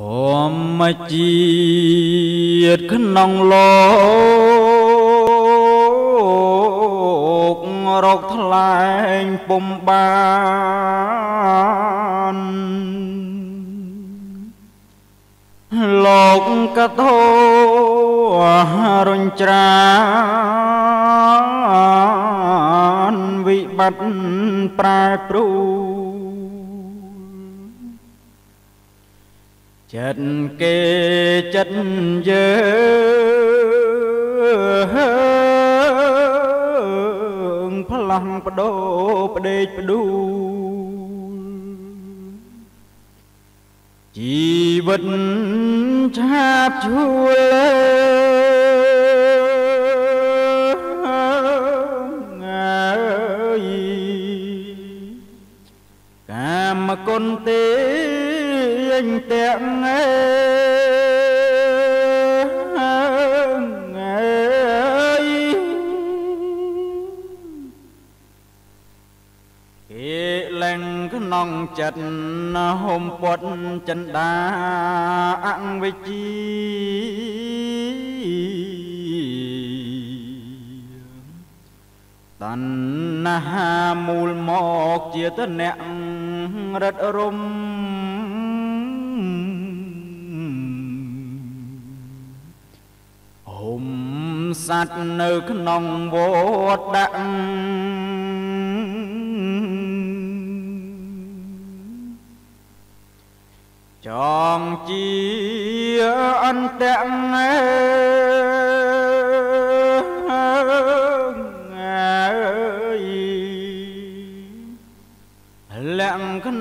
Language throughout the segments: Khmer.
ធម្មជាតិក្នុងលោករកថ្លែងពុំបានលោកកធោរញច្រានវិបត្តិប្រែប្រួល ចិត្តគេចិត្តយើងផ្លាស់បដោផ្ដេកផ្ដួលជីវិតឆាបឈួល ក្នុងចិត្តហុំពត់ចិន្តាអង្វិជីតណ្ហាមូលមកជាតអ្នករិតរំហុំសัตว์នៅក្នុងវត្តដាក់ ចងជាអន្តៈលាក់ក្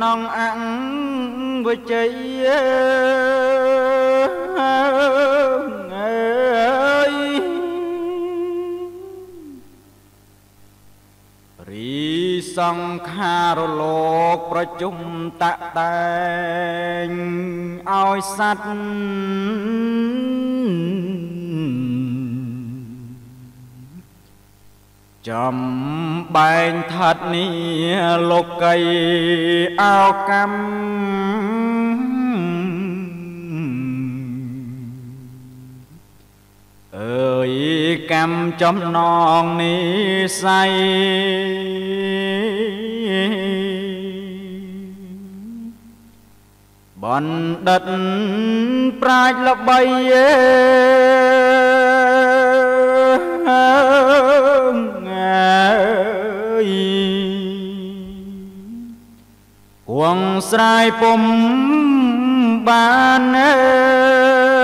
សង្ខារលោកប្រជុំតតែងឲ្យសัตว์ចំបែងថាត់នេះលោកីអោកម្ម អើយកម្មចំណងនិស័យបណ្ឌិតប្រាជ្ញល្បីអើយគួងស្រ័យពុំបានអើ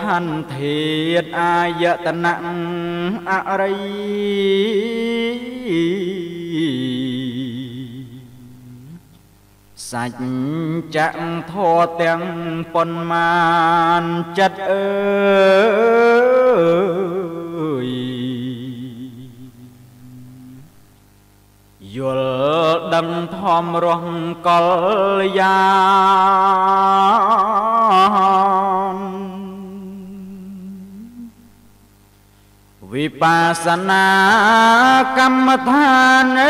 ខន្ធាតអាយតនៈអរិសាច់ចៈធរទាំងប៉ុន្មានចិត្តអើយយល់ដឹងធម្មរស់កលយា បាសនាកម្មដ្ឋានអ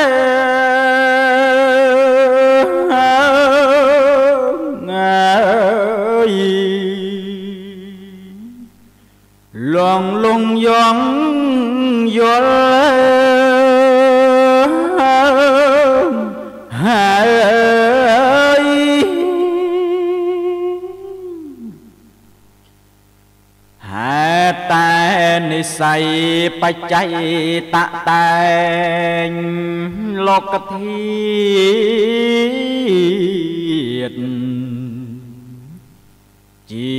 ើយលងលងយងយល់ ស័យបច្ច័យតតែងលោកធាតជា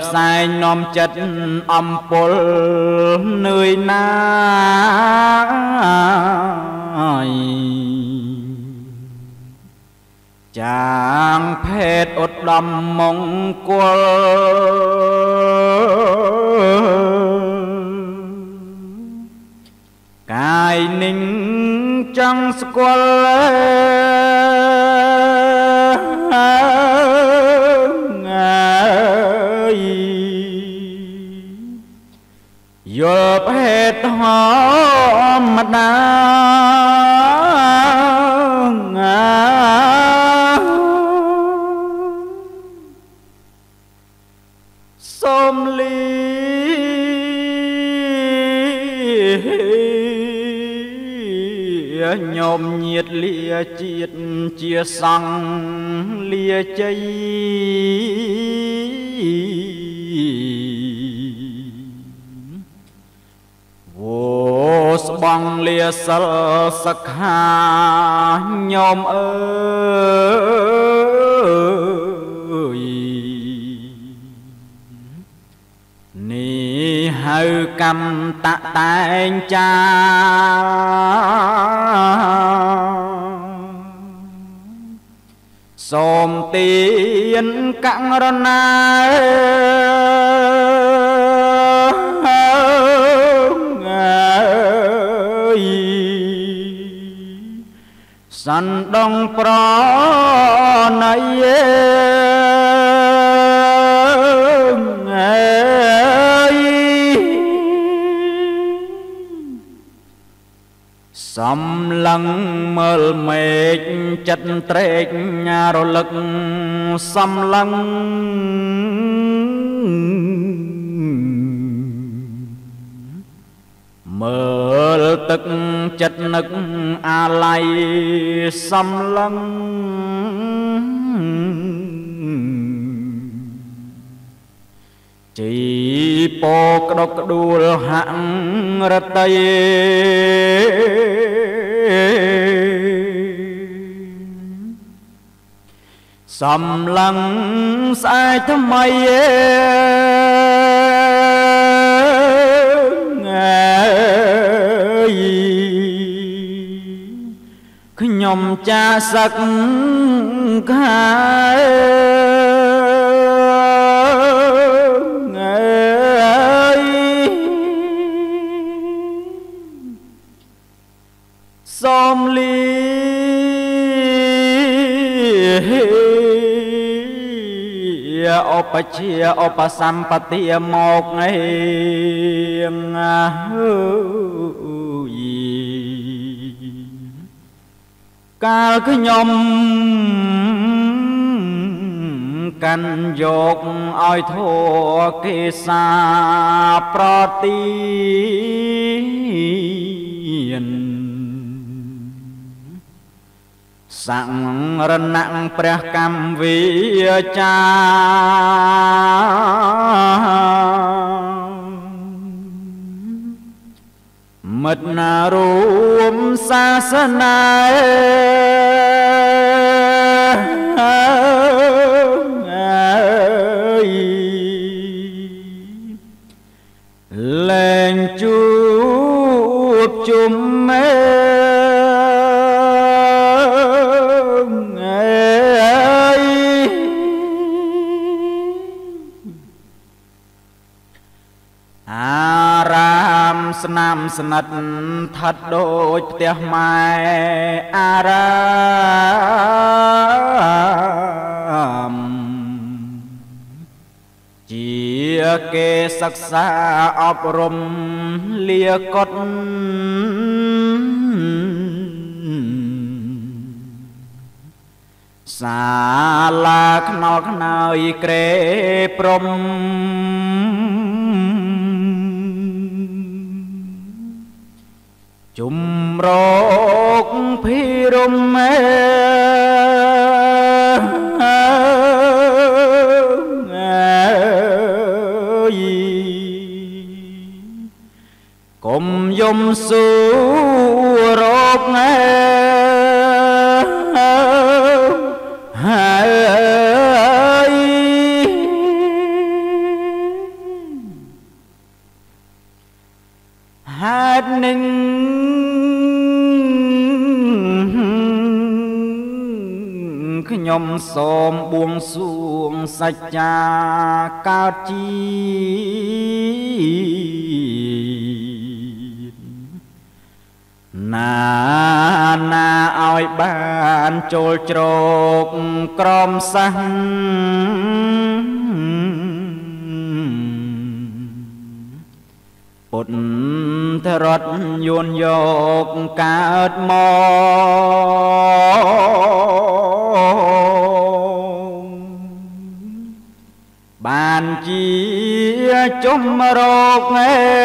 ផ្សែងនាំចិត្តអំពុលនឿយណាយចាងភេទឧត្តមមង្គល កាយនឹងចង់ស្គាល់អើយយយល់ភេទធម្មតាសូមលី ញោមញាតលាជាតិជាសង្ឃលាជ័យវោស្បងលាសិលសខាញោមអើយនេះហៅកម្មតតែងចា សូមទៀនកករណាសណ្ដងប្រណៃ សំឡឹងមើលមេឃចិត្តត្រេករលឹកសំឡឹងមើលទឹកចិត្តនឹកអាល័យសំឡឹង ជីពោក្តុកក្ដួលហាក់រតីសំឡឹងស្អាតថ្មីខ្ញុំចាសឹកខា សូមលីអបជាអបសម្បទាមកឯងយកាលខ្ញុំកាន់យកឲ្យធัวគេសាប្រទី សង្រណៈព្រះកម្មវិចាមិត្តណារួមសាសនាលែងជួបជុំមេ អារាមស្នាមស្និទ្ធឋិតដូចផ្ទះម៉ែអារាមជាគេសិក្សាអប់រំលាកុដសាលាខ្នល់ខ្នើយក្រេព្រំ ជំរកភិរមេកុំយំសួរកហើ ហេតុនឹងខ្ញុំសូមបួងសួងសច្ចាកើតជាតិណាណាឲ្យបានចូលជ្រកក្រមសា ពុទ្ធរតយួនយកកើតមកបានជាជំរកឯ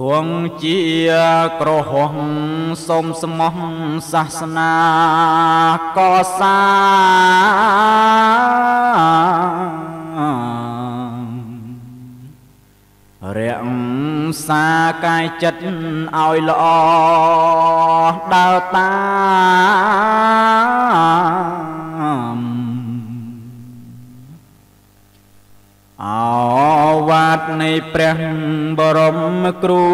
ទួងជាក្រហមសុំស្មោះសាសនាកសារាំងសាកាយចិត្តឲ្យល្អដើរតាម ព្រះបរមគ្រូ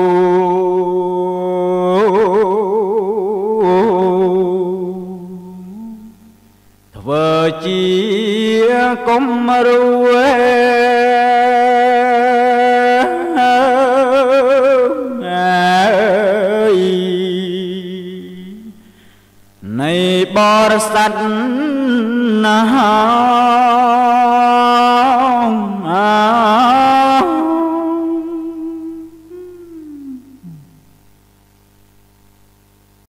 ធ្វើជាគំរូនៃបរិស័ទណា